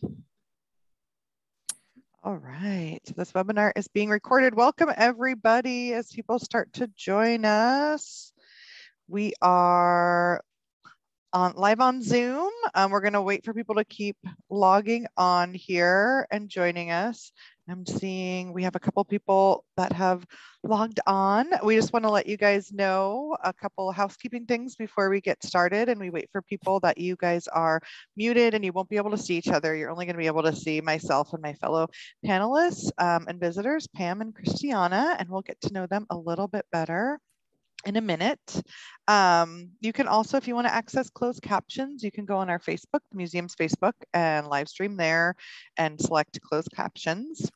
good. All right, so this webinar is being recorded. Welcome everybody as people start to join us. We are on live on Zoom. Um, we're gonna wait for people to keep logging on here and joining us. I'm seeing we have a couple people that have logged on. We just want to let you guys know a couple housekeeping things before we get started and we wait for people that you guys are muted and you won't be able to see each other. You're only going to be able to see myself and my fellow panelists um, and visitors, Pam and Christiana, and we'll get to know them a little bit better in a minute. Um, you can also, if you want to access closed captions, you can go on our Facebook, the museum's Facebook, and live stream there and select closed captions.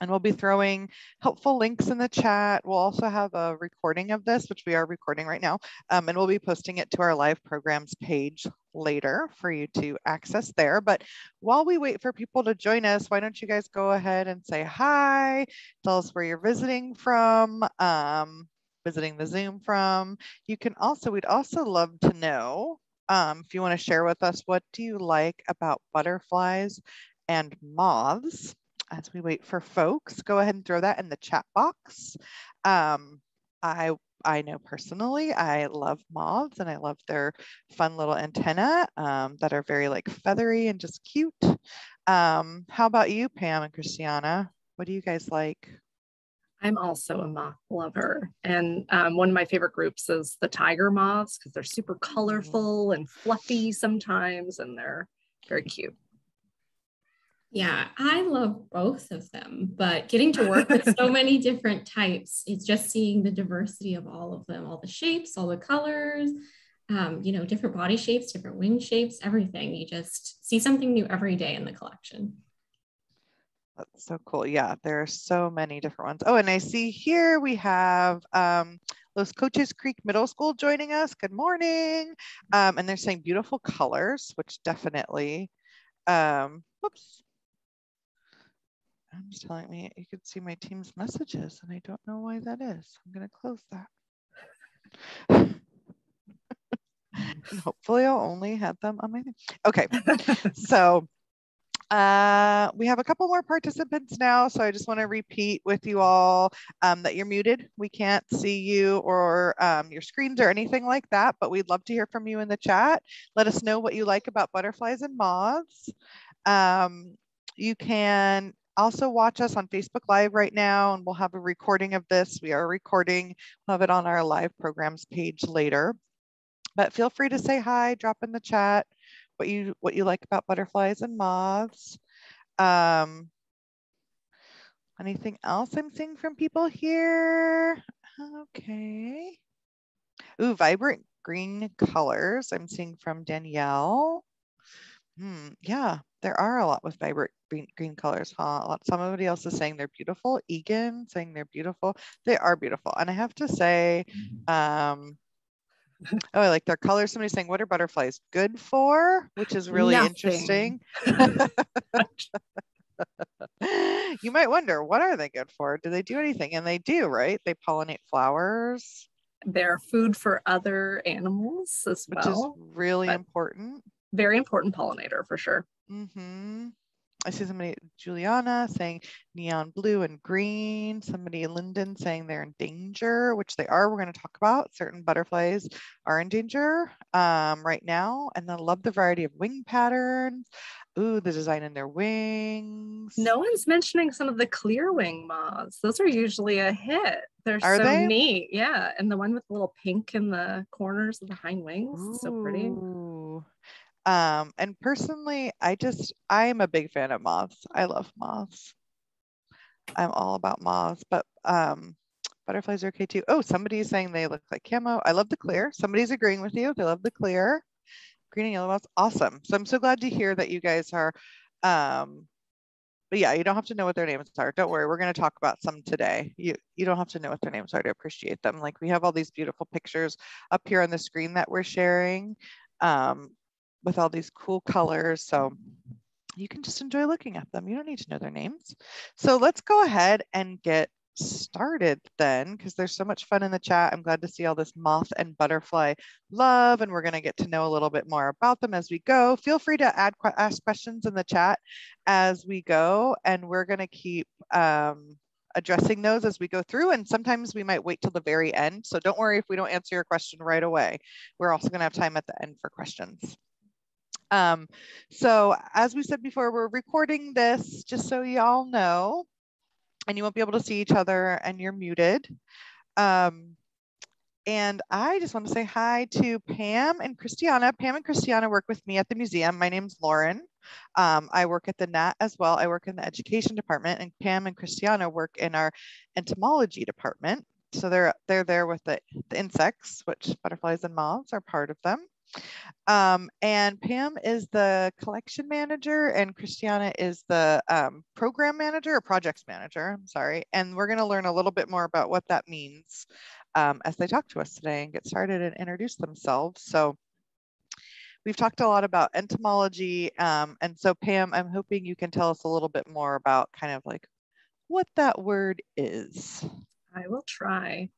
And we'll be throwing helpful links in the chat. We'll also have a recording of this, which we are recording right now, um, and we'll be posting it to our live programs page later for you to access there. But while we wait for people to join us, why don't you guys go ahead and say hi, tell us where you're visiting from, um, visiting the Zoom from. You can also, we'd also love to know um, if you want to share with us, what do you like about butterflies and moths? As we wait for folks, go ahead and throw that in the chat box. Um, I I know personally, I love moths and I love their fun little antenna um, that are very like feathery and just cute. Um, how about you, Pam and Christiana? What do you guys like? I'm also a moth lover. And um, one of my favorite groups is the tiger moths because they're super mm. colorful and fluffy sometimes, and they're very cute. Yeah, I love both of them, but getting to work with so many different types, it's just seeing the diversity of all of them, all the shapes, all the colors, um, you know, different body shapes, different wing shapes, everything. You just see something new every day in the collection. That's so cool. Yeah, there are so many different ones. Oh, and I see here we have um, Los Coches Creek Middle School joining us. Good morning. Um, and they're saying beautiful colors, which definitely, um, whoops. I'm just telling me you could see my team's messages and I don't know why that is. I'm going to close that. hopefully I'll only have them on my thing. Okay, so uh, we have a couple more participants now, so I just want to repeat with you all um, that you're muted. We can't see you or um, your screens or anything like that, but we'd love to hear from you in the chat. Let us know what you like about butterflies and moths. Um, you can also watch us on Facebook Live right now, and we'll have a recording of this. We are recording, we'll have it on our live programs page later. But feel free to say hi, drop in the chat what you what you like about butterflies and moths. Um, anything else I'm seeing from people here? Okay. Ooh, vibrant green colors I'm seeing from Danielle. Hmm, yeah, there are a lot with vibrant green, green colors, huh? A lot, somebody else is saying they're beautiful. Egan saying they're beautiful. They are beautiful. And I have to say, mm-hmm. um, oh, I like their colors. Somebody's saying, what are butterflies good for? Which is really Nothing. interesting. you might wonder, what are they good for? Do they do anything? And they do, right? They pollinate flowers. They're food for other animals as well. Which is really important. Very important pollinator for sure. Mm-hmm. I see somebody, Juliana, saying neon blue and green. Somebody, Linden, saying they're in danger, which they are. We're going to talk about certain butterflies are in danger um, right now. And then love the variety of wing patterns. Ooh, the design in their wings. No one's mentioning some of the clear wing moths. Those are usually a hit. They're are so they? neat. Yeah. And the one with the little pink in the corners of the hind wings. Ooh. So pretty. Um, and personally, I just, I'm a big fan of moths. I love moths. I'm all about moths, but um, butterflies are okay too. Oh, somebody's saying they look like camo. I love the clear. Somebody's agreeing with you. They love the clear. Green and yellow moths, awesome. So I'm so glad to hear that you guys are, um, but yeah, you don't have to know what their names are. Don't worry, we're going to talk about some today. You you don't have to know what their names are to appreciate them. Like we have all these beautiful pictures up here on the screen that we're sharing. Um, with all these cool colors. So you can just enjoy looking at them. You don't need to know their names. So let's go ahead and get started then because there's so much fun in the chat. I'm glad to see all this moth and butterfly love, and we're going to get to know a little bit more about them as we go. Feel free to add ask questions in the chat as we go, and we're going to keep um, addressing those as we go through. And sometimes we might wait till the very end. So don't worry if we don't answer your question right away. We're also going to have time at the end for questions. Um, so as we said before, we're recording this just so y'all know, and you won't be able to see each other and you're muted. Um, and I just want to say hi to Pam and Christiana. Pam and Christiana work with me at the museum. My name's Lauren. Um, I work at the NAT as well. I work in the education department and Pam and Christiana work in our entomology department. So they're, they're there with the, the insects, which butterflies and moths are part of them. Um, and Pam is the collection manager and Christiana is the um, program manager or projects manager, I'm sorry. And we're gonna learn a little bit more about what that means um, as they talk to us today and get started and introduce themselves. So we've talked a lot about entomology. Um, and so Pam, I'm hoping you can tell us a little bit more about kind of like what that word is. I will try.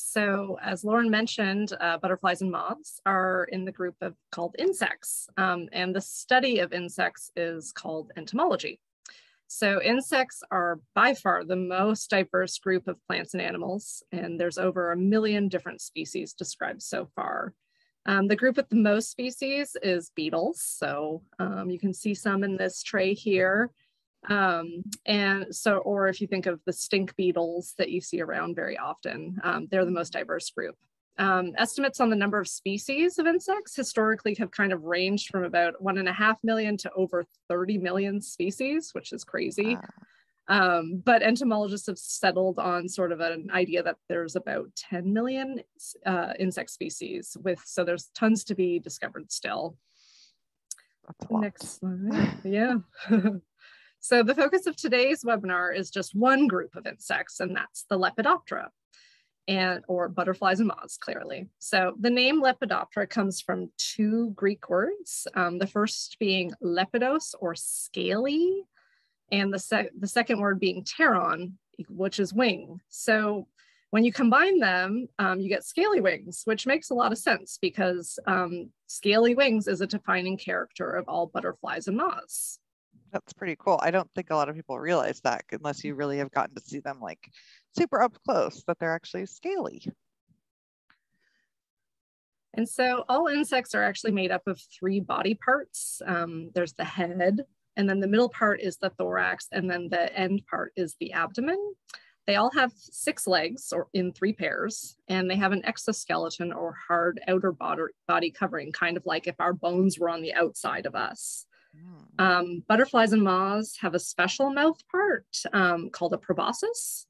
So as Lauren mentioned, uh, butterflies and moths are in the group of called insects. Um, and the study of insects is called entomology. So insects are by far the most diverse group of plants and animals, and there's over a million different species described so far. Um, the group with the most species is beetles. So um, you can see some in this tray here. Um, and so, or if you think of the stink beetles that you see around very often, um, they're the most diverse group. Um, estimates on the number of species of insects historically have kind of ranged from about one and a half million to over 30 million species, which is crazy. Wow. Um, but entomologists have settled on sort of an idea that there's about 10 million uh, insect species with, so there's tons to be discovered still. Next slide, yeah. So the focus of today's webinar is just one group of insects, and that's the Lepidoptera, and or butterflies and moths, clearly. So the name Lepidoptera comes from two Greek words, um, the first being lepidos or scaly, and the, sec the second word being pteron, which is wing. So when you combine them, um, you get scaly wings, which makes a lot of sense because um, scaly wings is a defining character of all butterflies and moths. That's pretty cool. I don't think a lot of people realize that unless you really have gotten to see them like super up close, that they're actually scaly. And so all insects are actually made up of three body parts. Um, there's the head, and then the middle part is the thorax, and then the end part is the abdomen. They all have six legs or in three pairs, and they have an exoskeleton or hard outer body covering, kind of like if our bones were on the outside of us. Hmm. Um, butterflies and moths have a special mouth part um, called a proboscis,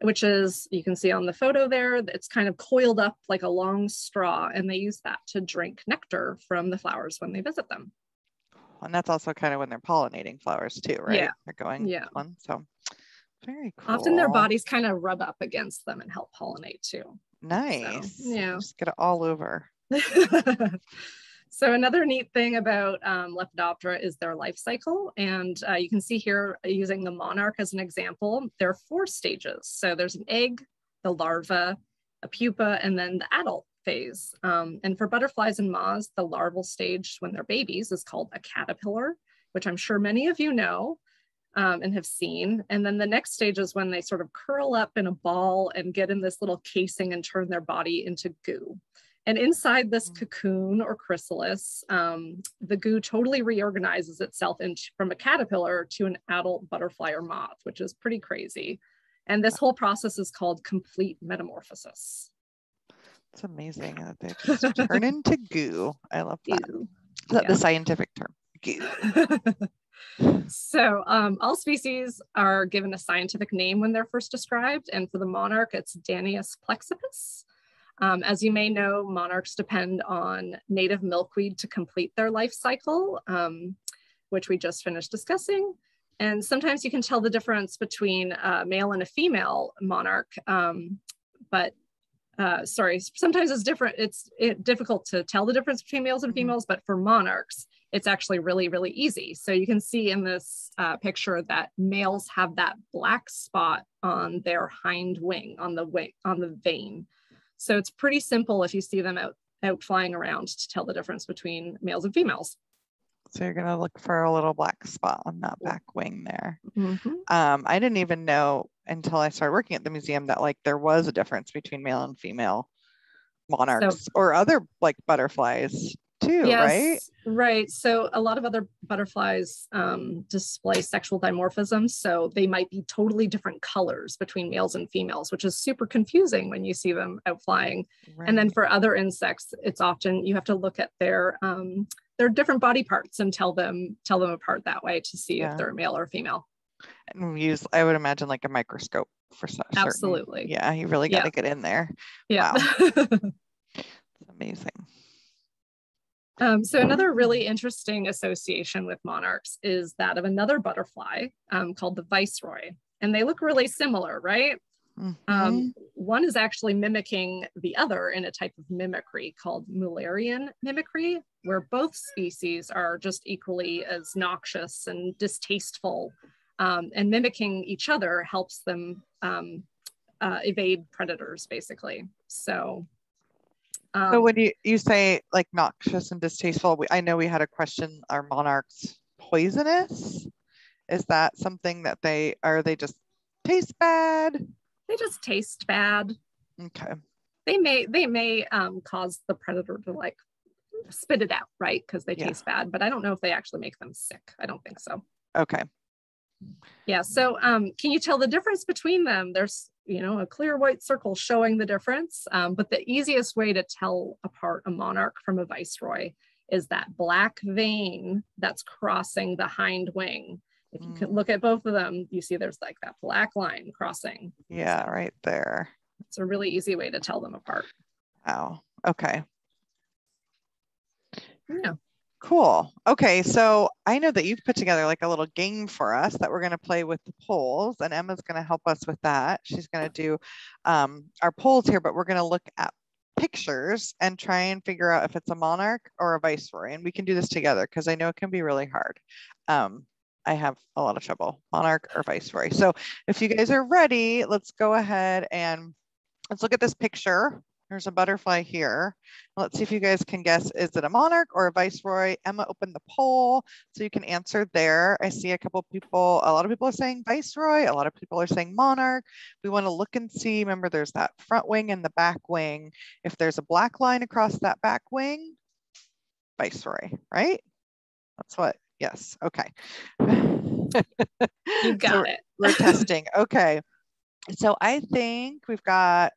which is, you can see on the photo there, it's kind of coiled up like a long straw, and they use that to drink nectar from the flowers when they visit them. And that's also kind of when they're pollinating flowers too, right? Yeah. They're going yeah. one. So very cool. Often their bodies kind of rub up against them and help pollinate too. Nice. So, yeah. Just get it all over. So another neat thing about um, Lepidoptera is their life cycle. And uh, you can see here using the monarch as an example, there are four stages. So there's an egg, the larva, a pupa, and then the adult phase. Um, and for butterflies and moths, the larval stage when they're babies is called a caterpillar, which I'm sure many of you know um, and have seen. And then the next stage is when they sort of curl up in a ball and get in this little casing and turn their body into goo. And inside this mm. cocoon or chrysalis, um, the goo totally reorganizes itself into, from a caterpillar to an adult butterfly or moth, which is pretty crazy. And this whole process is called complete metamorphosis. It's amazing that they just turn into goo. I love that. Goo. Yeah. The scientific term, goo. so um, all species are given a scientific name when they're first described. And for the monarch, it's Danaus plexippus. Um, as you may know, monarchs depend on native milkweed to complete their life cycle, um, which we just finished discussing. And sometimes you can tell the difference between a male and a female monarch, um, but uh, sorry, sometimes it's different. It's it, difficult to tell the difference between males and mm-hmm. females, but for monarchs, it's actually really, really easy. So you can see in this uh, picture that males have that black spot on their hind wing, on the wing, on the vein. So it's pretty simple if you see them out, out flying around to tell the difference between males and females. So you're gonna look for a little black spot on that back wing there. Mm-hmm. Um, I didn't even know until I started working at the museum that like there was a difference between male and female monarchs so, or other like butterflies too, yes, right? Right. So a lot of other butterflies um, display sexual dimorphism. So they might be totally different colors between males and females, which is super confusing when you see them out flying. Right. And then for other insects, it's often you have to look at their um, their different body parts and tell them tell them apart that way to see yeah. if they're male or female. And use, I would imagine, like a microscope for certain. Absolutely. Yeah, you really got to yeah. get in there. Yeah. Wow. amazing. Um, so another really interesting association with monarchs is that of another butterfly um, called the viceroy. And they look really similar, right? Mm-hmm. Um, one is actually mimicking the other in a type of mimicry called Mullerian mimicry, where both species are just equally as noxious and distasteful. Um, and mimicking each other helps them um, uh, evade predators, basically. So um, so when you, you say like noxious and distasteful, we, I know we had a question, are monarchs poisonous? Is that something that they, are they just taste bad? They just taste bad. Okay. They may, they may um, cause the predator to like spit it out, right? Because they yeah. taste bad, but I don't know if they actually make them sick. I don't think so. Okay. Yeah. So um, can you tell the difference between them? There's, you know, a clear white circle showing the difference. Um, but the easiest way to tell apart a monarch from a viceroy is that black vein that's crossing the hind wing. If you mm. can look at both of them, you see there's like that black line crossing. Yeah, right there. It's a really easy way to tell them apart. Wow. Okay. Yeah. Cool. Okay, so I know that you've put together like a little game for us that we're going to play with the polls, and Emma's going to help us with that. She's going to do um, our polls here, but we're going to look at pictures and try and figure out if it's a monarch or a viceroy. And we can do this together because I know it can be really hard. Um, I have a lot of trouble, monarch or viceroy. So if you guys are ready, let's go ahead and let's look at this picture. There's a butterfly here. Let's see if you guys can guess, is it a monarch or a viceroy? Emma opened the poll, so you can answer there. I see a couple people, a lot of people are saying viceroy, a lot of people are saying monarch. We wanna look and see, remember there's that front wing and the back wing. If there's a black line across that back wing, viceroy, right? That's what, yes, okay. you got so it. we're testing, okay. So I think we've got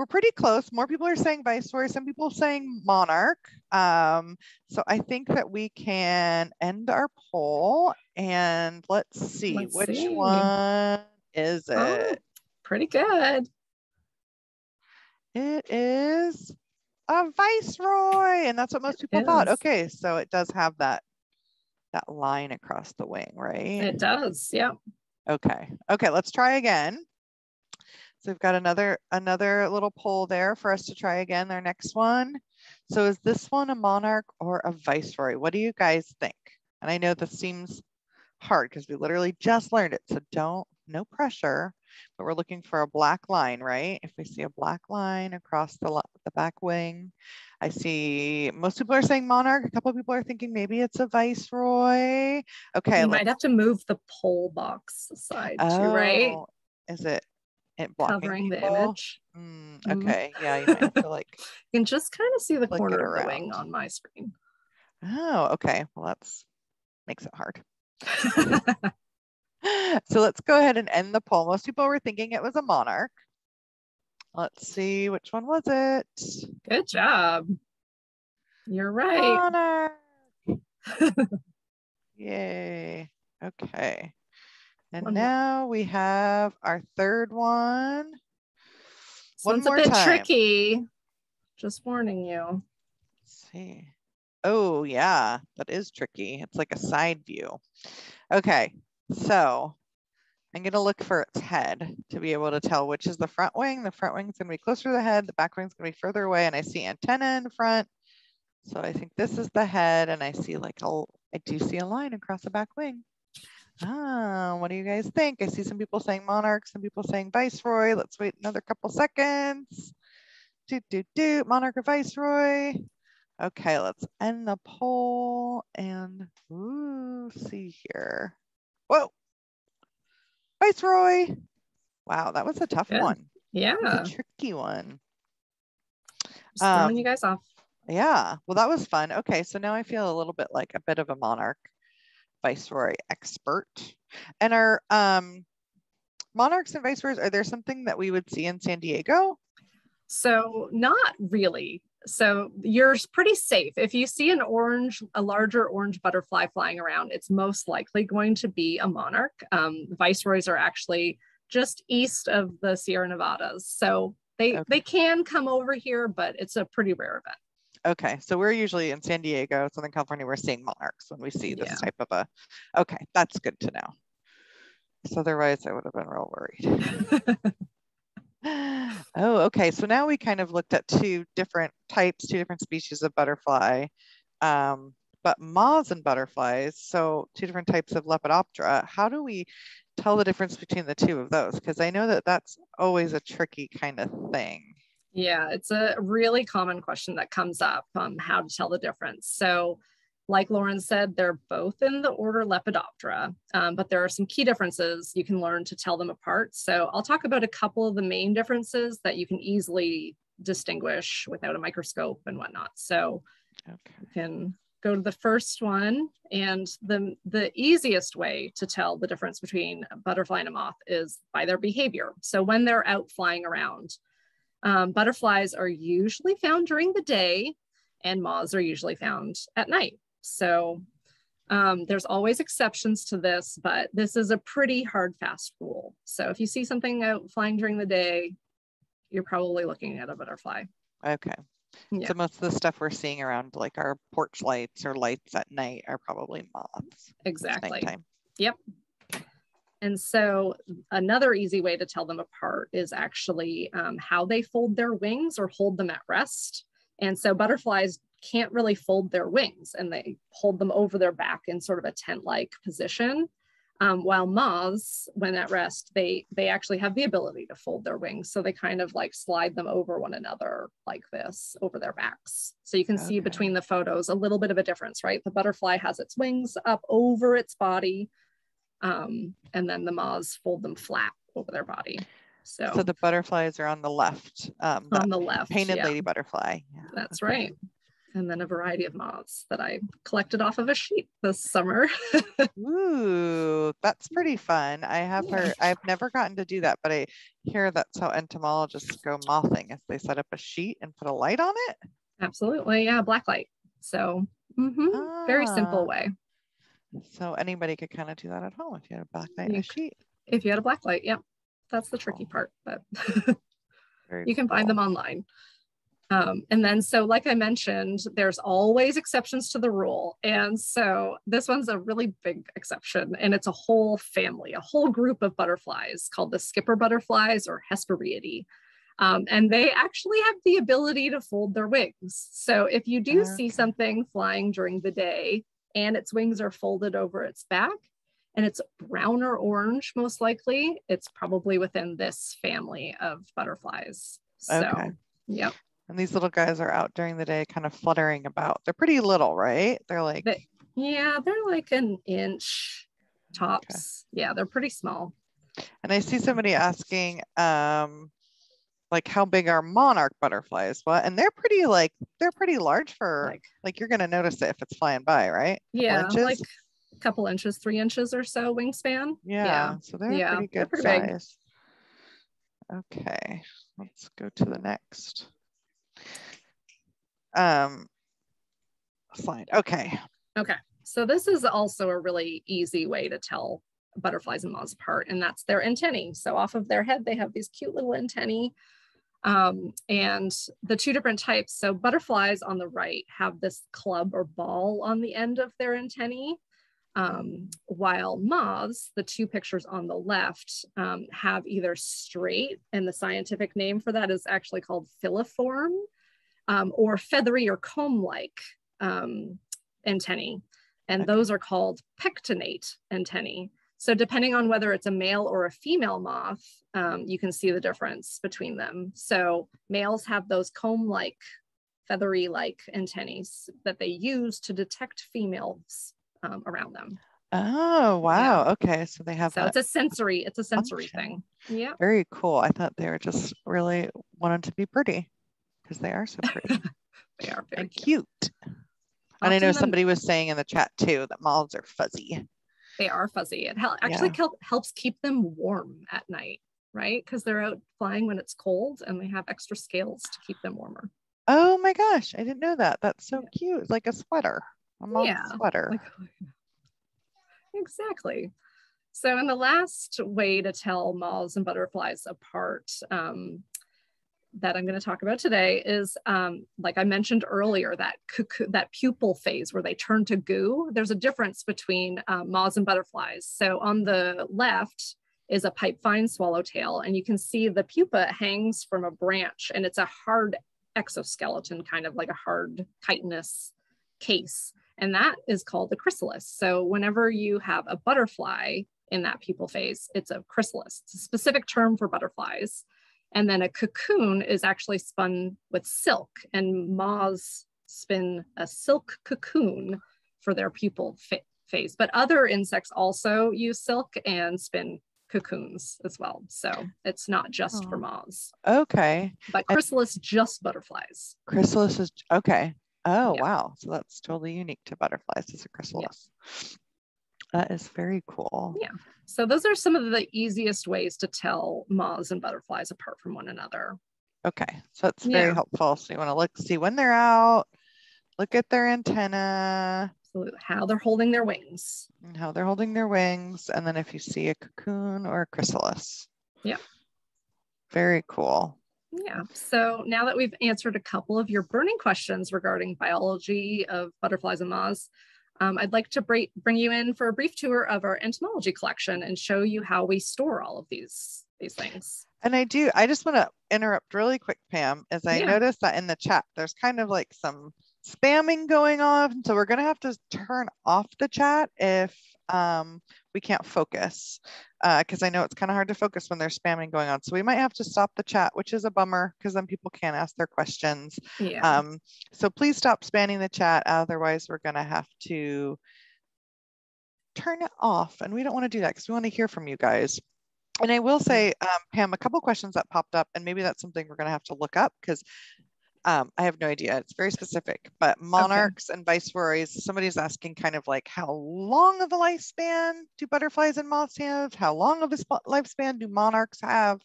we're pretty close. More people are saying viceroy, some people saying monarch. Um, so I think that we can end our poll and let's see let's which see. one is oh, it? Oh, pretty good. It is a viceroy, and that's what most people thought. Okay, so it does have that that line across the wing, right? It does. Yeah. Okay. Okay, let's try again. So we've got another another little poll there for us to try again, their next one. So is this one a monarch or a viceroy? What do you guys think? And I know this seems hard because we literally just learned it. So don't, no pressure, but we're looking for a black line, right? If we see a black line across the, the back wing, I see most people are saying monarch. A couple people are thinking maybe it's a viceroy. Okay. You might have to move the poll box aside oh, too, right? Oh, is it it covering people. the image. Mm, mm-hmm. okay, mm. yeah, you might have to like. you can just kind of see the corner of the wing on my screen. Oh, okay. Well, that's makes it hard. so let's go ahead and end the poll. Most people were thinking it was a monarch. Let's see, which one was it? Good job. You're right. Monarch. Yay. Okay. And now we have our third one. This one more a bit time. tricky. Just warning you. Let's see. Oh, yeah, that is tricky. It's like a side view. Okay, so I'm going to look for its head to be able to tell which is the front wing. The front wing is going to be closer to the head. The back wing is going to be further away. And I see antenna in front, So I think this is the head and I see like, a, I do see a line across the back wing. Ah, what do you guys think? I see some people saying monarch, some people saying viceroy. Let's wait another couple seconds. Do, do, do, monarch or viceroy. Okay, let's end the poll and ooh, see here. Whoa, viceroy. Wow, that was a tough Good. one. Yeah. Tricky one. Just throwing Um, you guys off. Yeah, well, that was fun. Okay, so now I feel a little bit like a bit of a monarch viceroy expert. And our um, monarchs and viceroys, are there something that we would see in San Diego? So not really. So you're pretty safe. If you see an orange, a larger orange butterfly flying around, it's most likely going to be a monarch. Um, viceroys are actually just east of the Sierra Nevadas. So they, Okay. they can come over here, but it's a pretty rare event. Okay, so we're usually in San Diego, Southern California, we're seeing monarchs when we see this Yeah. type of a, okay, that's good to know. So otherwise I would have been real worried. oh, okay. So now we kind of looked at two different types, two different species of butterfly, um, but moths and butterflies. So two different types of Lepidoptera. How do we tell the difference between the two of those? Because I know that that's always a tricky kind of thing. Yeah, it's a really common question that comes up um, how to tell the difference. So, like Lauren said, they're both in the order Lepidoptera, um, but there are some key differences you can learn to tell them apart. So, I'll talk about a couple of the main differences that you can easily distinguish without a microscope and whatnot. So, Okay. you can go to the first one and the the easiest way to tell the difference between a butterfly and a moth is by their behavior so when they're out flying around um, butterflies are usually found during the day and moths are usually found at night so um, there's always exceptions to this but this is a pretty hard fast rule so if you see something out flying during the day you're probably looking at a butterfly Okay. Yeah. So most of the stuff we're seeing around like our porch lights or lights at night are probably moths. Exactly nighttime. And so another easy way to tell them apart is actually um, how they fold their wings or hold them at rest. And so butterflies can't really fold their wings and they hold them over their back in sort of a tent-like position. Um, while moths, when at rest, they they actually have the ability to fold their wings. So they kind of like slide them over one another like this over their backs. So you can see between the photos a little bit of a difference, right? The butterfly has its wings up over its body, um, and then the moths fold them flat over their body. So, So the butterflies are on the left. Um, on the left, painted yeah, lady butterfly. Yeah, that's okay. right. And then a variety of moths that I collected off of a sheet this summer. Ooh, that's pretty fun. I have Yeah. heard, I've never gotten to do that, but I hear that's how entomologists go mothing is they set up a sheet and put a light on it. Absolutely, yeah, black light. So, mhm, very Ah. simple way. So anybody could kind of do that at home if you had a black light a sheet. If you had a black light, yep, that's the tricky Cool. part, but you can find them online. Um, and then, so like I mentioned, there's always exceptions to the rule. And so this one's a really big exception, and it's a whole family, a whole group of butterflies called the skipper butterflies or Hesperiidae. Um, and they actually have the ability to fold their wings. So if you do see something flying during the day and its wings are folded over its back, and it's brown or orange, most likely, it's probably within this family of butterflies. So, Okay. yep. And these little guys are out during the day kind of fluttering about. They're pretty little, right? They're like, They- Yeah, they're like an inch tops. Yeah, they're pretty small. and I see somebody asking, um, like how big are monarch butterflies? What? And they're pretty like, they're pretty large for, like, Like, you're going to notice it if it's flying by, right? yeah, like a couple inches, three inches or so wingspan. Yeah. So they're Yeah, pretty good pretty big. size. Okay. Let's go to the next. Um, slide. Okay. Okay. So this is also a really easy way to tell butterflies and moths apart, and that's their antennae. So off of their head, they have these cute little antennae. Um, and the two different types. So butterflies on the right have this club or ball on the end of their antennae. Um, while moths, the two pictures on the left, um, have either straight, and the scientific name for that is actually called filiform, um, or feathery or comb-like um, antennae. And Okay. those are called pectinate antennae. So depending on whether it's a male or a female moth, um, you can see the difference between them. So males have those comb-like, feathery-like antennae that they use to detect females um, around them. Oh, wow. Okay. So they have So that. it's a sensory, it's a sensory function. thing. Yeah. Very cool. I thought they were just really wanted to be pretty because they are so pretty They are very and cute. cute. And I know somebody was saying in the chat too that moths are fuzzy. They are fuzzy. It hel- actually Yeah. help, helps keep them warm at night, right? Because they're out flying when it's cold and they have extra scales to keep them warmer. Oh my gosh, I didn't know that. That's so cute. It's like a sweater, a moth Yeah, sweater. Like, exactly. So, in the last way to tell moths and butterflies apart um, that I'm going to talk about today is, um, like I mentioned earlier, that cuckoo, that pupal phase where they turn to goo. There's a difference between um, moths and butterflies. So, on the left is a pipevine swallowtail, and you can see the pupa hangs from a branch, and it's a hard exoskeleton, kind of like a hard chitinous case and that is called the chrysalis. So whenever you have a butterfly in that pupal phase, it's a chrysalis. It's a specific term for butterflies. And then a cocoon is actually spun with silk and moths spin a silk cocoon for their pupal phase. But other insects also use silk and spin cocoons as well. So it's not just for Oh. moths, Okay. but And- chrysalis just butterflies. Chrysalis is okay. Oh, Yeah. wow. So that's totally unique to butterflies as a chrysalis. That is very cool. Yeah. So those are some of the easiest ways to tell moths and butterflies apart from one another. Okay. So it's very Yeah. helpful. So you want to look, see when they're out, look at their antenna So how they're holding their wings. and how they're holding their wings. And then if you see a cocoon or a chrysalis. Yeah. Very cool. Yeah. So now that we've answered a couple of your burning questions regarding biology of butterflies and moths, um, I'd like to bra- bring you in for a brief tour of our entomology collection and show you how we store all of these these things. And I do, I just want to interrupt really quick, Pam, as I Yeah. noticed that in the chat, there's kind of like some spamming going on. So we're going to have to turn off the chat if um, we can't focus, because I know it's kind of hard to focus when there's spamming going on. So we might have to stop the chat, which is a bummer because then people can't ask their questions. Yeah. Um, so please stop spamming the chat. Otherwise, we're going to have to turn it off. And we don't want to do that because we want to hear from you guys. And I will say, um, Pam, a couple questions that popped up, and maybe that's something we're going to have to look up because um, I have no idea. It's very specific, but monarchs and viceroys, somebody's asking kind of like how long of a lifespan do butterflies and moths have? How long of a sp- lifespan do monarchs have?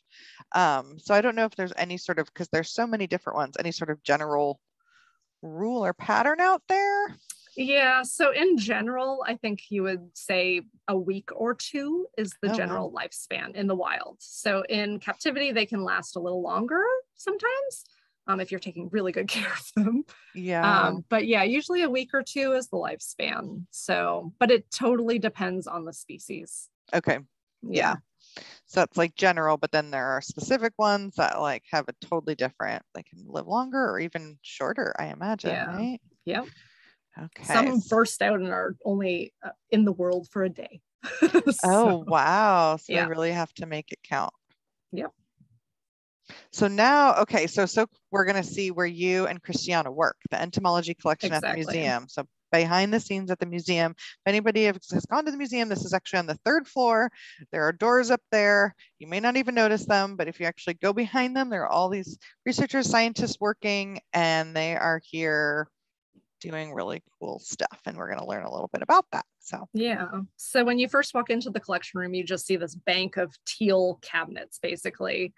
Um, so I don't know if there's any sort of, because there's so many different ones, any sort of general rule or pattern out there? Yeah, so in general, I think you would say a week or two is the Oh, wow. general lifespan in the wild. So in captivity, they can last a little longer sometimes um, if you're taking really good care of them. Yeah. Um, but yeah, usually a week or two is the lifespan. So, but it totally depends on the species. okay. Yeah. So it's like general, but then there are specific ones that like have a totally different, they can live longer or even shorter, I imagine, Yeah. right? Yep. Okay. Some burst out and are only uh, in the world for a day. Oh, wow. So yeah. they really have to make it count. Yep. So now, okay, so so we're gonna see where you and Christiana work, the entomology collection at the museum. So behind the scenes at the museum, if anybody has gone to the museum, this is actually on the third floor. There are doors up there. You may not even notice them, but if you actually go behind them, there are all these researchers, scientists working, and they are here doing really cool stuff. And we're gonna learn a little bit about that. So Yeah. So when you first walk into the collection room, you just see this bank of teal cabinets, basically,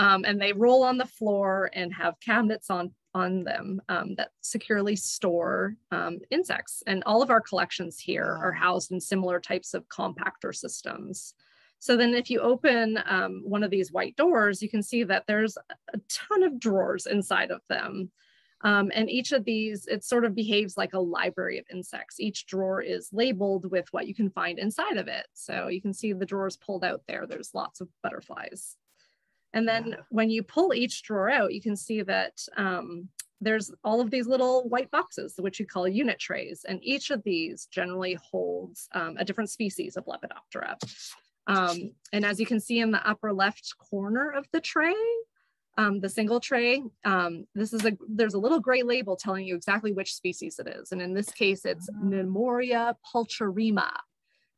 um, and they roll on the floor and have cabinets on on them um, that securely store um, insects. And all of our collections here are housed in similar types of compactor systems. So then, if you open um, one of these white doors, you can see that there's a ton of drawers inside of them. Um, and each of these, it sort of behaves like a library of insects. Each drawer is labeled with what you can find inside of it. So you can see the drawers pulled out there. There's lots of butterflies. And then when you pull each drawer out, you can see that um, there's all of these little white boxes, which you call unit trays. And each of these generally holds um, a different species of Lepidoptera. Um, and as you can see in the upper left corner of the tray, um, the single tray, um, this is a, there's a little gray label telling you exactly which species it is. And in this case, it's ah. Nemoria pulcherrima.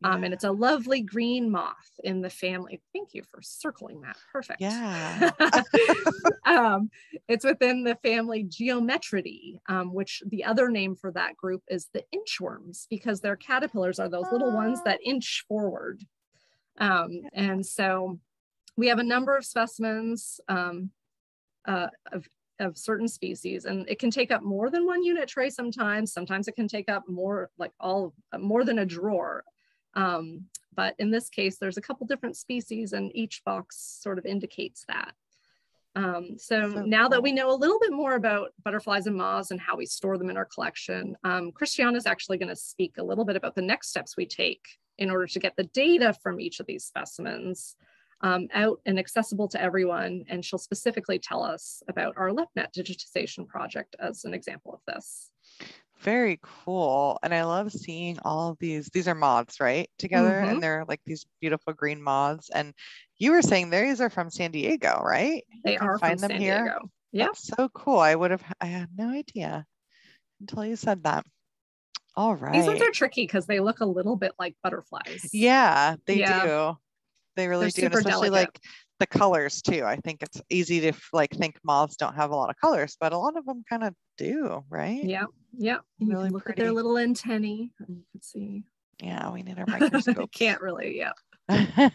Um, yeah. and it's a lovely green moth in the family. Thank you for circling that. Perfect. Yeah. um, it's within the family Geometridae, um, which the other name for that group is the inchworms because their caterpillars are those little ones that ah. inch forward. Um, and so we have a number of specimens um, uh, of, of certain species and it can take up more than one unit tray sometimes. Sometimes it can take up more like all more than a drawer. Um, but in this case, there's a couple different species and each box sort of indicates that. Um, so, so, now cool. that we know a little bit more about butterflies and moths and how we store them in our collection, um, Christiana is actually going to speak a little bit about the next steps we take in order to get the data from each of these specimens um, out and accessible to everyone. And she'll specifically tell us about our LepNet digitization project as an example of this. Very cool. And I love seeing all of these. These are moths, right? Together. Mm-hmm. And they're like these beautiful green moths. And you were saying these are from San Diego, right? They are find them San here. Diego. Yeah. so cool. I would have, I had no idea until you said that. All right. These ones are tricky because they look a little bit like butterflies. Yeah, they yeah. do. They really They're do, especially delicate. like the colors too. I think it's easy to like think moths don't have a lot of colors, but a lot of them kind of do, right? Yeah, yeah. Really look pretty. at their little antennae, and you can see. Yeah, we need our microscope. Can't really, yeah.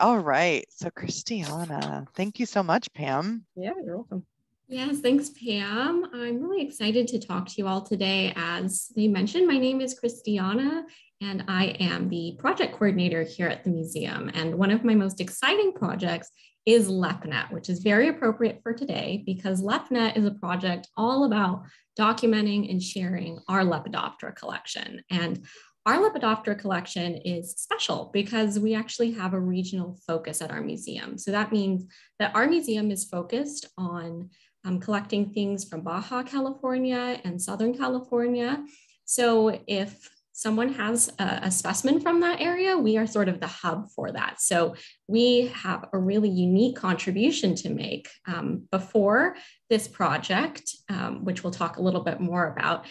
All right. So, Christiana, thank you so much, Pam. Yeah, you're welcome. Yes, thanks, Pam. I'm really excited to talk to you all today. As they mentioned, my name is Christiana, and I am the project coordinator here at the museum. And one of my most exciting projects is LepNet, which is very appropriate for today because LepNet is a project all about documenting and sharing our Lepidoptera collection. And our Lepidoptera collection is special because we actually have a regional focus at our museum. So that means that our museum is focused on um, collecting things from Baja California and Southern California. So if someone has a, a, specimen from that area, we are sort of the hub for that. So we have a really unique contribution to make. Um, before this project, um, which we'll talk a little bit more about,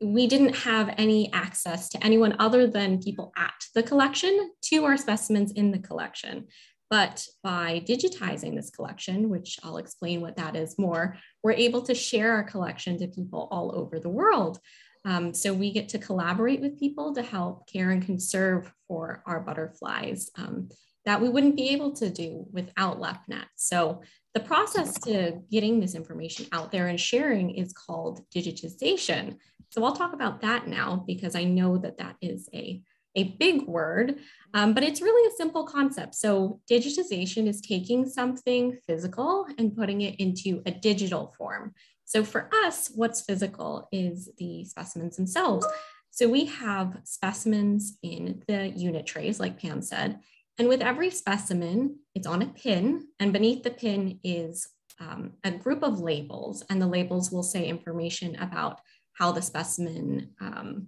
we didn't have any access to anyone other than people at the collection to our specimens in the collection. But by digitizing this collection, which I'll explain what that is more, we're able to share our collection to people all over the world. Um, so we get to collaborate with people to help care and conserve for our butterflies um, that we wouldn't be able to do without LepNet. So the process to getting this information out there and sharing is called digitization. So I'll talk about that now because I know that that is a a big word, um, but it's really a simple concept. So digitization is taking something physical and putting it into a digital form. So for us, what's physical is the specimens themselves. So we have specimens in the unit trays, like Pam said, and with every specimen, it's on a pin, and beneath the pin is um, a group of labels, and the labels will say information about how the specimen um,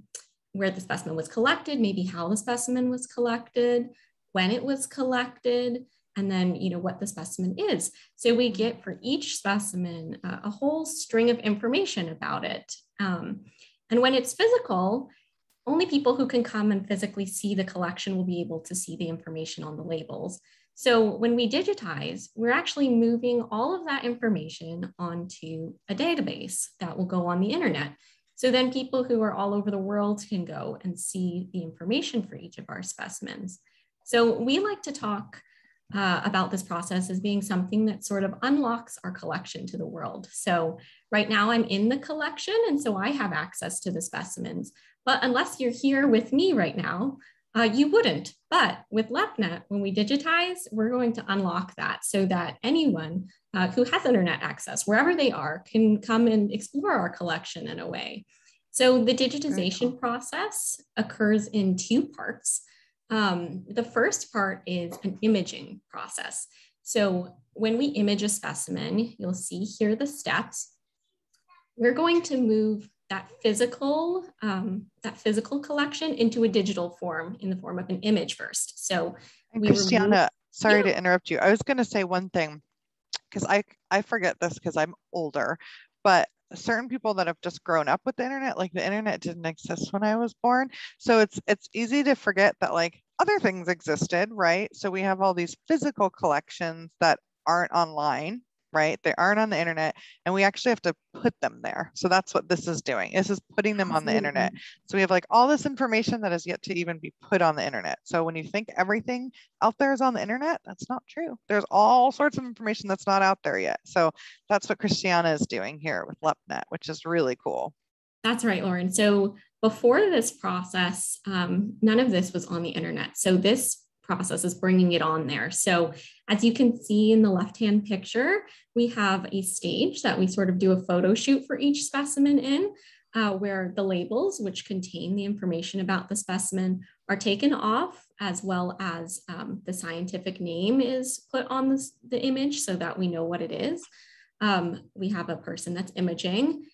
where the specimen was collected, maybe how the specimen was collected, when it was collected, and then you know what the specimen is. So we get for each specimen uh, a whole string of information about it. Um, and when it's physical, only people who can come and physically see the collection will be able to see the information on the labels. So when we digitize, we're actually moving all of that information onto a database that will go on the internet. So then people who are all over the world can go and see the information for each of our specimens. So we like to talk uh, about this process as being something that sort of unlocks our collection to the world. So right now I'm in the collection and so I have access to the specimens, but unless you're here with me right now, uh, you wouldn't. But with LepNet, when we digitize, we're going to unlock that so that anyone uh, who has internet access, wherever they are, can come and explore our collection in a way. So the digitization cool. process occurs in two parts. Um, the first part is an imaging process. So when we image a specimen, you'll see here the steps. we're going to move that physical um, that physical collection into a digital form in the form of an image first. So we Christiana, remove, sorry to interrupt you. I was going to say one thing because I I forget this because I'm older, but certain people that have just grown up with the internet like the internet didn't exist when i was born. So it's it's easy to forget that like other things existed right? So we have all these physical collections that aren't online right? They aren't on the internet and we actually have to put them there. So that's what this is doing. This is putting them on the internet. So we have like all this information that is yet to even be put on the internet. So when you think everything out there is on the internet, that's not true. There's all sorts of information that's not out there yet. So that's what Christiana is doing here with LepNet, which is really cool. That's right, Lauren. So before this process, um, none of this was on the internet. So this process is bringing it on there. So as you can see in the left-hand picture, we have a stage that we sort of do a photo shoot for each specimen in, uh, where the labels, which contain the information about the specimen, are taken off, as well as um, the scientific name is put on this, the image so that we know what it is. Um, we have a person that's imaging,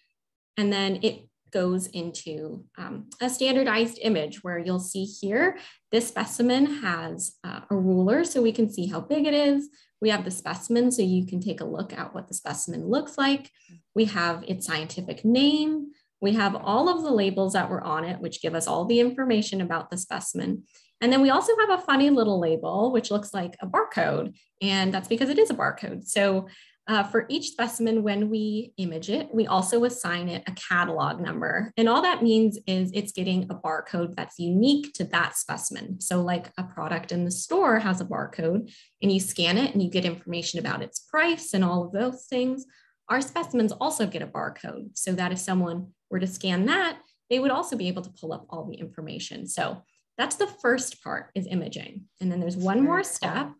and then it goes into um, a standardized image where you'll see here, this specimen has uh, a ruler so we can see how big it is. We have the specimen so you can take a look at what the specimen looks like. We have its scientific name. We have all of the labels that were on it, which give us all the information about the specimen. And then we also have a funny little label, which looks like a barcode. And that's because it is a barcode. So uh, for each specimen, when we image it, we also assign it a catalog number. And all that means is it's getting a barcode that's unique to that specimen. So like a product in the store has a barcode and you scan it and you get information about its price and all of those things. Our specimens also get a barcode so that if someone were to scan that, they would also be able to pull up all the information. So that's the first part is imaging. And then there's one more step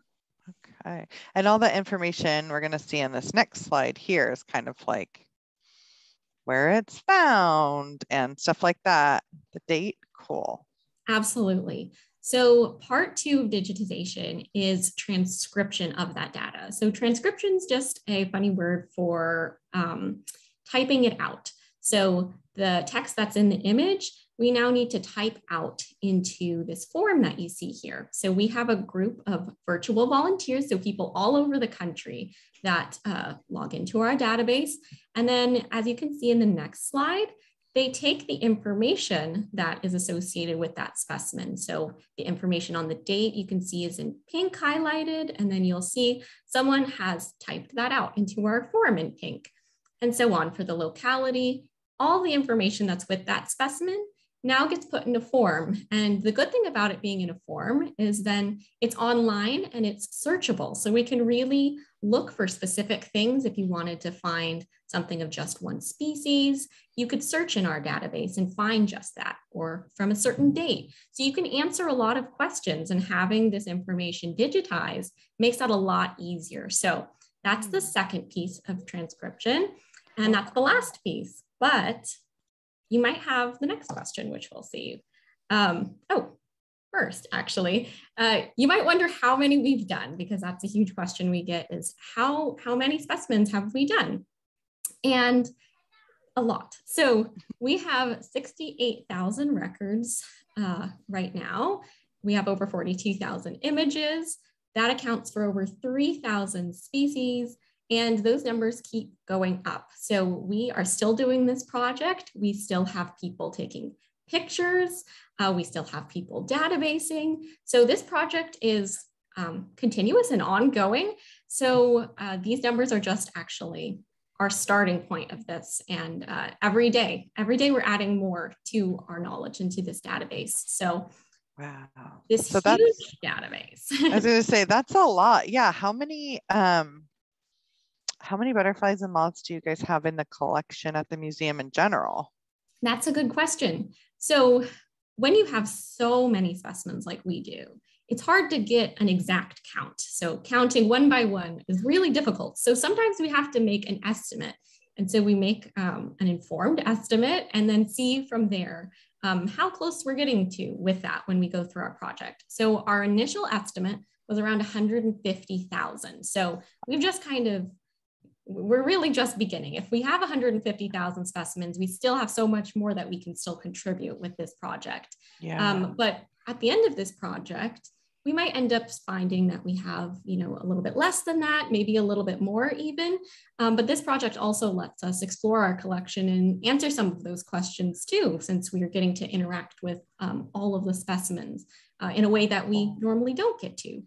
Okay. And all the information we're going to see in this next slide here is kind of like where it's found and stuff like that. The date, cool. Absolutely. So part two of digitization is transcription of that data. So transcription is just a funny word for um, typing it out. So the text that's in the image we now need to type out into this form that you see here. So we have a group of virtual volunteers, so people all over the country that uh, log into our database. And then as you can see in the next slide, they take the information that is associated with that specimen. So the information on the date you can see is in pink highlighted, and then you'll see someone has typed that out into our form in pink, and so on for the locality, all the information that's with that specimen now gets put in a form. And the good thing about it being in a form is then it's online and it's searchable. So we can really look for specific things. If you wanted to find something of just one species, you could search in our database and find just that or from a certain date. So you can answer a lot of questions and having this information digitized makes that a lot easier. So that's the hmm. second piece of transcription. And that's the last piece. But you might have the next question, which we'll see. Um, oh, first, actually, uh, you might wonder how many we've done, because that's a huge question we get is how, how many specimens have we done? And a lot. So we have 68,000 records uh, right now. We have over 42,000 images. That accounts for over 3,000 species and those numbers keep going up. So we are still doing this project. We still have people taking pictures. Uh, we still have people databasing. So this project is um, continuous and ongoing. So uh, these numbers are just actually our starting point of this. And uh, every day, every day we're adding more to our knowledge into this database. So Wow. This so huge database. I was going to say that's a lot. Yeah. How many um how many butterflies and moths do you guys have in the collection at the museum in general? That's a good question. So when you have so many specimens like we do, it's hard to get an exact count. So counting one by one is really difficult. So sometimes we have to make an estimate. And so we make um, an informed estimate and then see from there um, how close we're getting to with that when we go through our project. So our initial estimate was around 150,000. So we've just kind of we're really just beginning. If we have 150,000 specimens, we still have so much more that we can still contribute with this project. Yeah. Um, but at the end of this project, we might end up finding that we have, you know, a little bit less than that, maybe a little bit more even. Um, but this project also lets us explore our collection and answer some of those questions too, since we are getting to interact with um, all of the specimens uh, in a way that we normally don't get to.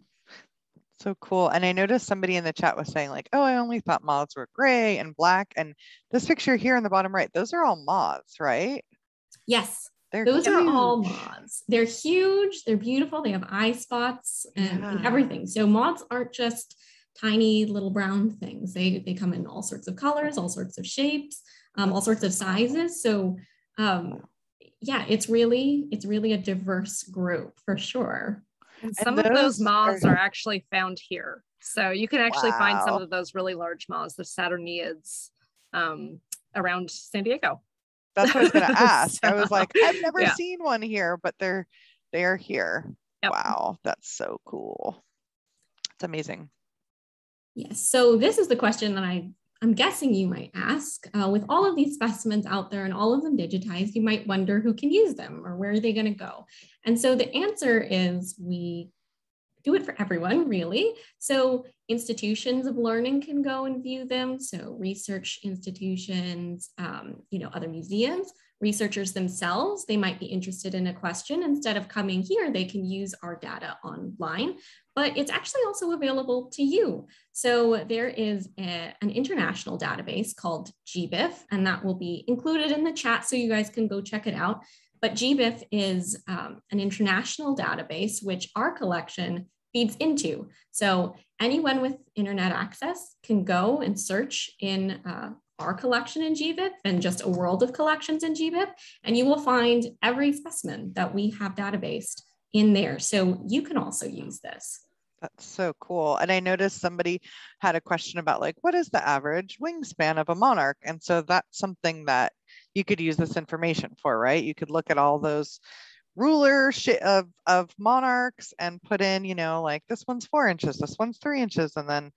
So cool. And I noticed somebody in the chat was saying like, oh, I only thought moths were gray and black. And this picture here in the bottom right, those are all moths, right? Yes. They're Those huge. are all moths. They're huge. They're beautiful. They have eye spots and, yeah. and, everything. So moths aren't just tiny little brown things. They they come in all sorts of colors, all sorts of shapes, um, all sorts of sizes. So um, yeah, it's really it's really a diverse group for sure. And some and of those moths are... are... actually found here. So you can actually wow. find some of those really large moths, the Saturniids, um, around San Diego. That's what I was going to ask. so, I was like, I've never yeah. seen one here, but they're they're here. Yep. Wow, that's so cool. It's amazing. Yes. So this is the question that I I'm guessing you might ask. Uh, with all of these specimens out there and all of them digitized, you might wonder who can use them or where are they going to go. And so the answer is we do it for everyone, really. So institutions of learning can go and view them. So research institutions, um, you know, other museums, researchers themselves, they might be interested in a question. Instead of coming here, they can use our data online, but it's actually also available to you. So there is a, an international database called GBIF, and that will be included in the chat so you guys can go check it out. But GBIF is um, an international database, which our collection feeds into. So anyone with internet access can go and search in uh, our collection in GBIF and just a world of collections in GBIF, and you will find every specimen that we have databased in there. So you can also use this. That's so cool. And I noticed somebody had a question about like, what is the average wingspan of a monarch? And so that's something that you could use this information for, right? You could look at all those ruler of, of monarchs and put in, you know, like this one's four inches, this one's three inches, and then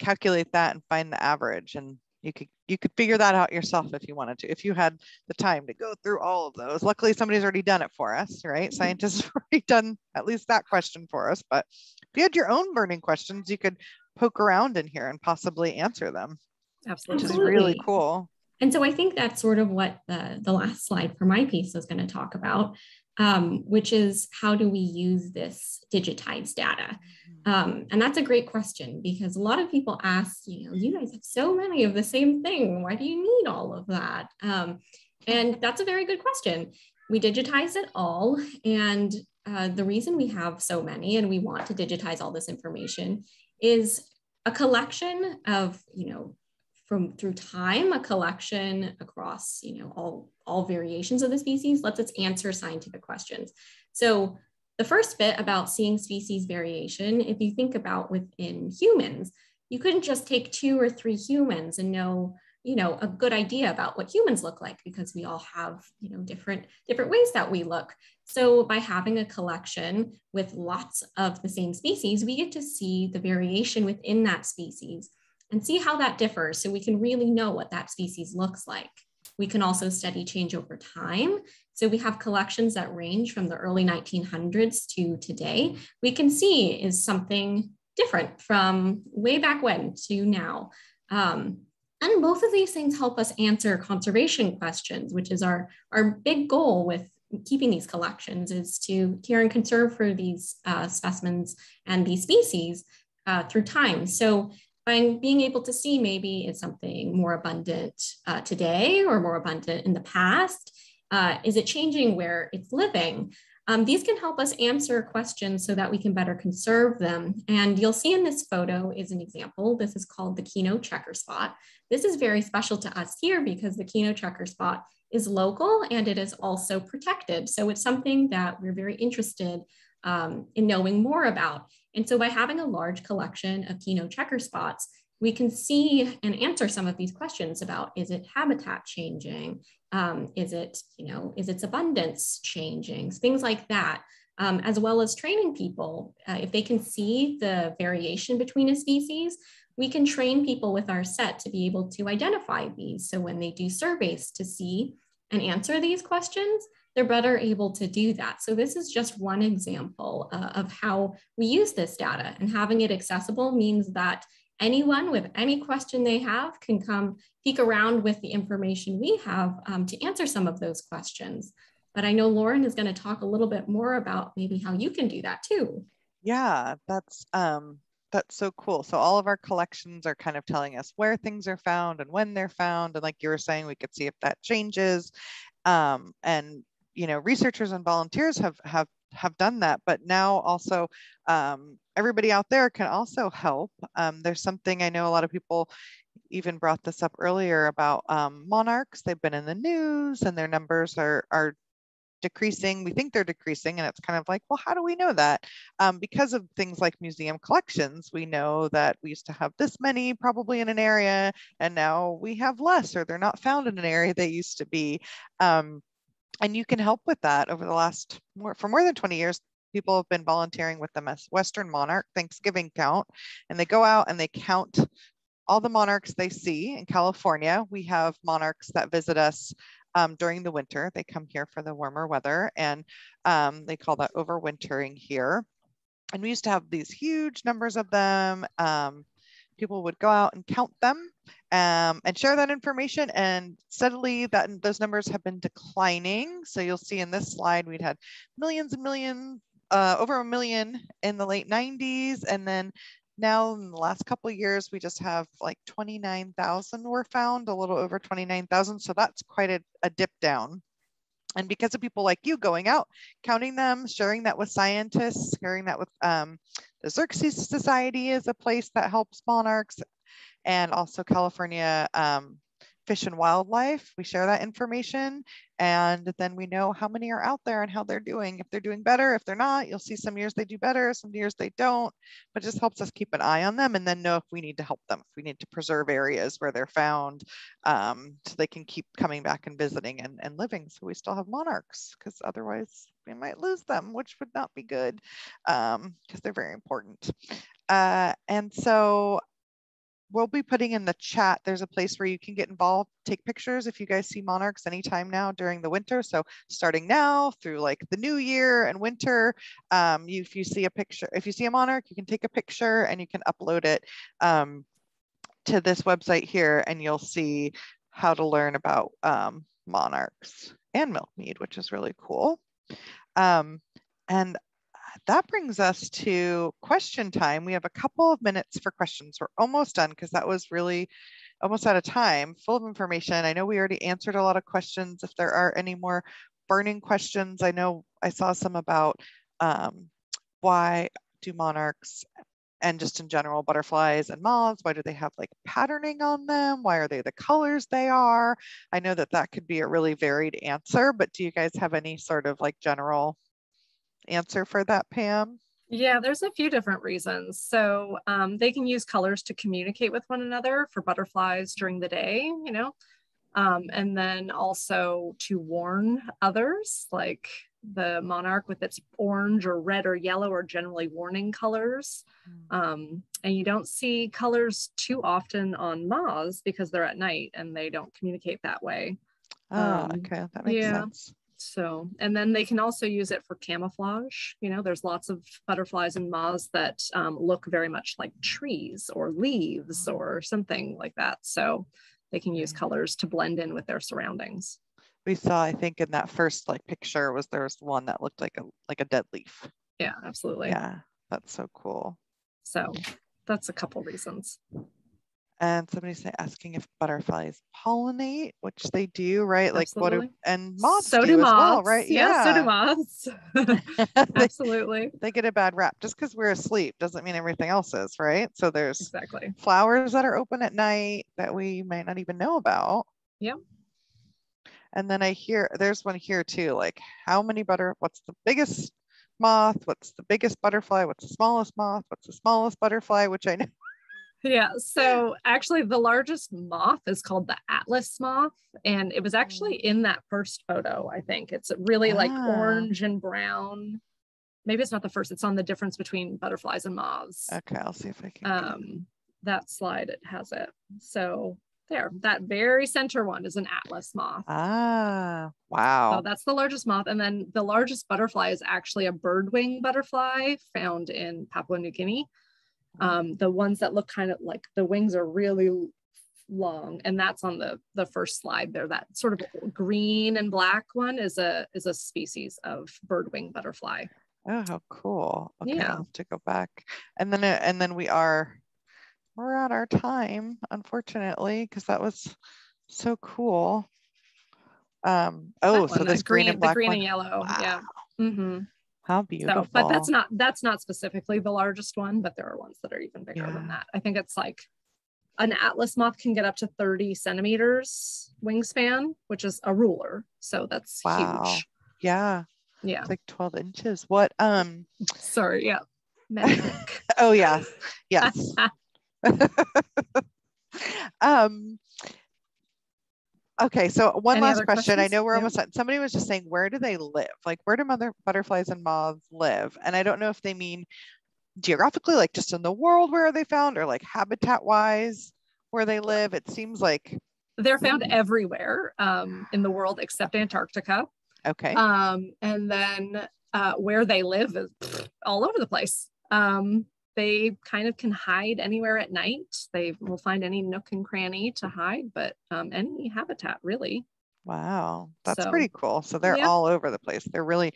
calculate that and find the average. And you could you could figure that out yourself if you wanted to, if you had the time to go through all of those. Luckily, somebody's already done it for us, right? Mm-hmm. Scientists have already done at least that question for us. But if you had your own burning questions, you could poke around in here and possibly answer them. Absolutely. Which is really cool. And so I think that's sort of what the, the last slide for my piece is going to talk about um, which is how do we use this digitized data? Um, and that's a great question because a lot of people ask, you know, you guys have so many of the same thing. Why do you need all of that? Um, and that's a very good question. We digitize it all. And uh, the reason we have so many and we want to digitize all this information is a collection of, you know, from through time, a collection across, you know, all, all variations of the species lets us answer scientific questions. So the first bit about seeing species variation, if you think about within humans, you couldn't just take two or three humans and know, you know, a good idea about what humans look like because we all have, you know, different, different ways that we look. So by having a collection with lots of the same species, we get to see the variation within that species and see how that differs so we can really know what that species looks like. We can also study change over time. So we have collections that range from the early 1900s to today. We can see is something different from way back when to now. Um, and both of these things help us answer conservation questions, which is our, our big goal with keeping these collections is to care and conserve for these uh, specimens and these species uh, through time. So by being able to see maybe it's something more abundant uh, today or more abundant in the past. Uh, is it changing where it's living? Um, these can help us answer questions so that we can better conserve them. And you'll see in this photo is an example. This is called the Quino checker spot. This is very special to us here because the Quino checker spot is local and it is also protected. So it's something that we're very interested um, in knowing more about. And so by having a large collection of Quino checker spots, we can see and answer some of these questions about is it habitat changing? Um, is it, you know, is its abundance changing? Things like that. um, as well as training people. Uh, if they can see the variation between a species, we can train people with our set to be able to identify these. So when they do surveys to see and answer these questions, they're better able to do that. So this is just one example uh, of how we use this data and having it accessible means that anyone with any question they have can come peek around with the information we have um, to answer some of those questions. But I know Lauren is going to talk a little bit more about maybe how you can do that too. Yeah, that's um, that's so cool. So all of our collections are kind of telling us where things are found and when they're found. And like you were saying, we could see if that changes. Um, and you know, researchers and volunteers have have have done that, but now also um, everybody out there can also help. Um, there's something I know a lot of people even brought this up earlier about um, monarchs. They've been in the news and their numbers are are decreasing. We think they're decreasing, and it's kind of like, well, how do we know that? Um, because of things like museum collections, we know that we used to have this many probably in an area, and now we have less, or they're not found in an area they used to be. Um, and you can help with that over the last more for more than 20 years people have been volunteering with the western monarch thanksgiving count and they go out and they count all the monarchs they see in california. We have monarchs that visit us um, during the winter. They come here for the warmer weather and um, they call that overwintering here. And we used to have these huge numbers of them um, people would go out and count them um, and share that information. And steadily, that those numbers have been declining. So you'll see in this slide, we'd had millions and millions, uh, over a million in the late 90s, and then now in the last couple of years, we just have like 29,000 were found, a little over 29,000. So that's quite a, a dip down. And because of people like you going out, counting them, sharing that with scientists, sharing that with um, the Xerces Society is a place that helps monarchs and also California um, Fish and Wildlife. We share that information and then we know how many are out there and how they're doing. If they're doing better, if they're not, you'll see some years they do better, some years they don't, but just helps us keep an eye on them and then know if we need to help them, if we need to preserve areas where they're found um, so they can keep coming back and visiting and, and living. So we still have monarchs because otherwise we might lose them, which would not be good because um, they're very important. Uh, and so we'll be putting in the chat. There's a place where you can get involved, take pictures if you guys see monarchs anytime now during the winter. So starting now through like the new year and winter, um, you, if you see a picture, if you see a monarch, you can take a picture and you can upload it um, to this website here and you'll see how to learn about um, monarchs and milkweed, which is really cool. Um, and that brings us to question time. We have a couple of minutes for questions. We're almost done because that was really almost out of time, full of information. I know we already answered a lot of questions. If there are any more burning questions, I know I saw some about um, why do monarchs and just in general butterflies and moths why do they have like patterning on them why are they the colors they are i know that that could be a really varied answer but do you guys have any sort of like general answer for that, Pam? Yeah, there's a few different reasons. So um, they can use colors to communicate with one another for butterflies during the day, you know, um, and then also to warn others, like the monarch with its orange or red or yellow are generally warning colors. Hmm. Um, and you don't see colors too often on moths because they're at night and they don't communicate that way. Oh, okay, that makes yeah. sense. So, and then they can also use it for camouflage. You know, there's lots of butterflies and moths that um, look very much like trees or leaves mm. or something like that. So they can use colors to blend in with their surroundings. We saw, I think, in that first like picture was there was one that looked like a like a dead leaf. Yeah, absolutely. Yeah, that's so cool. So that's a couple reasons and somebody's asking if butterflies pollinate, which they do, right? Like Absolutely. what do and moths so do, do moths. as well, right? Yeah, yeah. so do moths. Absolutely. They, they, get a bad rap just because we're asleep doesn't mean everything else is, right? So there's exactly flowers that are open at night that we might not even know about. Yeah. And then I hear there's one here too, like how many butter, what's the biggest moth? What's the biggest butterfly? What's the smallest moth? What's the smallest butterfly? Which I know yeah. So actually, the largest moth is called the Atlas moth. And it was actually mm. in that first photo, I think. It's really like ah. orange and brown. maybe it's not the first, it's on the difference between butterflies and moths. Okay, I'll see if I can. Um, that slide, it has it. So there, that very center one is an atlas moth. ah, wow. So that's the largest moth. And then the largest butterfly is actually a birdwing butterfly found in Papua New Guinea. Um, the ones that look kind of like the wings are really long and that's on the the first slide there that sort of green and black one is a is a species of birdwing butterfly Oh, how cool. Okay, Yeah. I'll have to go back. And then uh, and then we are we're at our time, unfortunately, because that was so cool. Um, oh, so this that green, and black the green one. and yellow yeah Wow, hmm How beautiful. so but that's not that's not specifically the largest one but there are ones that are even bigger Yeah. than that i think it's like an atlas moth can get up to 30 centimeters wingspan which is a ruler so that's Wow. huge yeah, yeah it's like 12 inches. What um sorry yeah oh yeah, yes. um okay so one Any last question i know we're Yeah. almost at somebody was just saying where do they live? Like where do mother butterflies and moths live? And i don't know if they mean geographically like just in the world where are they found? Or like habitat wise where they live? It seems like they're found everywhere um, in the world except antarctica. Okay. Um, and then uh, where they live is all over the place. Um, they kind of can hide anywhere at night. They will find any nook and cranny to hide but um, any habitat really. Wow. That's So, pretty cool. So they're yeah. all over the place. They're really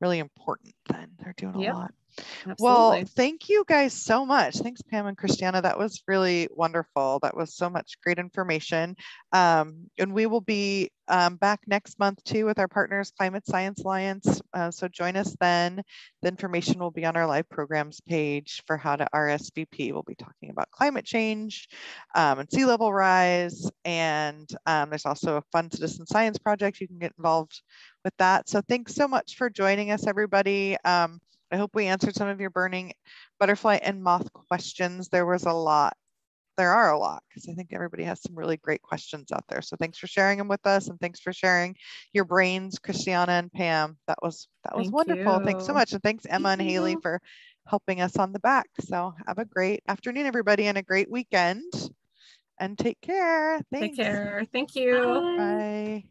really important then. They're doing a Yep. lot absolutely Well, thank you guys so much. Thanks, Pam and Christiana. That was really wonderful. That was so much great information. Um, and we will be um, back next month too with our partners, Climate Science Alliance. Uh, so join us then. The information will be on our live programs page for how to RSVP. We'll be talking about climate change um, and sea level rise. And um, there's also a fun citizen science project. You can get involved with that. So thanks so much for joining us, everybody. Um, I hope we answered some of your burning butterfly and moth questions. There was a lot. There are a lot because I think everybody has some really great questions out there. So thanks for sharing them with us and thanks for sharing your brains, Christiana and Pam. That was that was Thank wonderful. Thanks so much. And thanks Emma and Thank Haley you. for helping us on the back. So have a great afternoon, everybody, and a great weekend. And take care. Thanks. take care thank you Bye. Bye.